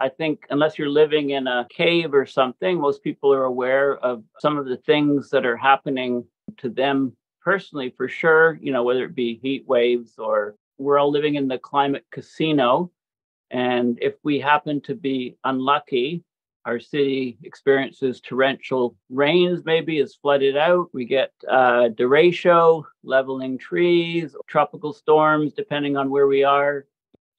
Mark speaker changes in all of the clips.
Speaker 1: I think unless you're living in a cave or something, most people are aware of some of the things that are happening to them personally, for sure, you know, whether it be heat waves or we're all living in the climate casino. And if we happen to be unlucky, our city experiences torrential rains, maybe is flooded out. We get uh, derecho, leveling trees, tropical storms, depending on where we are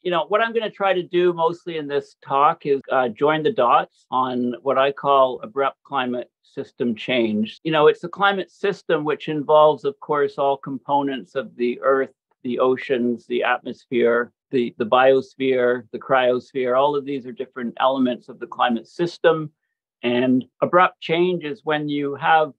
Speaker 1: you know, what I'm going to try to do mostly in this talk is uh, join the dots on what I call abrupt climate system change. You know, it's a climate system which involves, of course, all components of the Earth, the oceans, the atmosphere, the, the biosphere, the cryosphere. All of these are different elements of the climate system. And abrupt change is when you have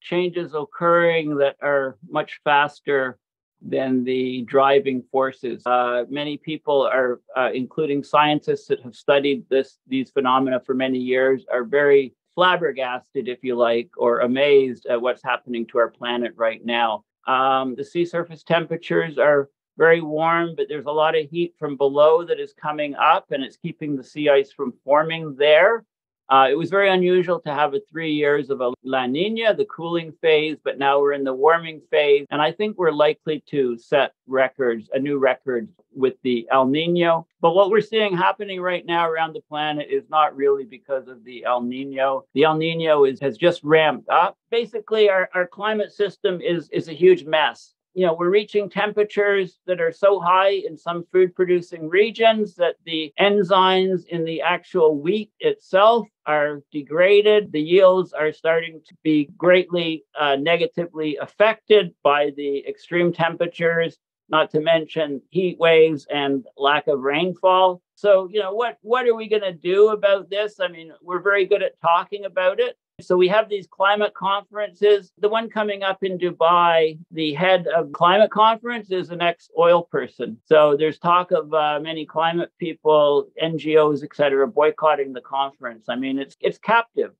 Speaker 1: changes occurring that are much faster than the driving forces. Uh, many people are, uh, including scientists that have studied this these phenomena for many years, are very flabbergasted, if you like, or amazed at what's happening to our planet right now. Um, the sea surface temperatures are very warm, but there's a lot of heat from below that is coming up, and it's keeping the sea ice from forming there. Uh, it was very unusual to have a three years of a La Nina, the cooling phase, but now we're in the warming phase. And I think we're likely to set records, a new record with the El Nino. But what we're seeing happening right now around the planet is not really because of the El Nino. The El Nino is, has just ramped up. Basically, our, our climate system is, is a huge mess you know, we're reaching temperatures that are so high in some food producing regions that the enzymes in the actual wheat itself are degraded. The yields are starting to be greatly uh, negatively affected by the extreme temperatures, not to mention heat waves and lack of rainfall. So, you know, what, what are we going to do about this? I mean, we're very good at talking about it. So we have these climate conferences. The one coming up in Dubai, the head of climate conference is an ex-oil person. So there's talk of uh, many climate people, NGOs, et cetera, boycotting the conference. I mean, it's it's captive.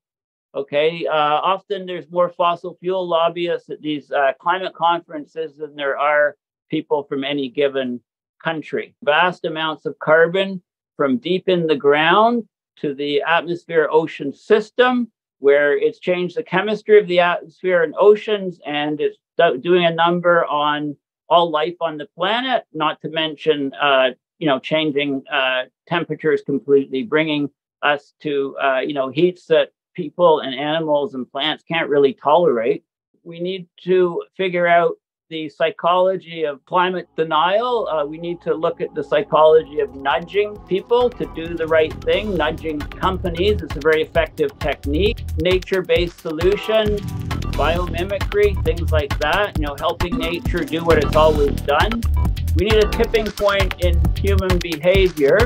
Speaker 1: Okay. Uh, often there's more fossil fuel lobbyists at these uh, climate conferences than there are people from any given country. Vast amounts of carbon from deep in the ground to the atmosphere ocean system where it's changed the chemistry of the atmosphere and oceans, and it's doing a number on all life on the planet, not to mention, uh, you know, changing uh, temperatures completely, bringing us to, uh, you know, heats that people and animals and plants can't really tolerate. We need to figure out the psychology of climate denial. Uh, we need to look at the psychology of nudging people to do the right thing, nudging companies. It's a very effective technique. Nature based solutions, biomimicry, things like that, you know, helping nature do what it's always done. We need a tipping point in human behavior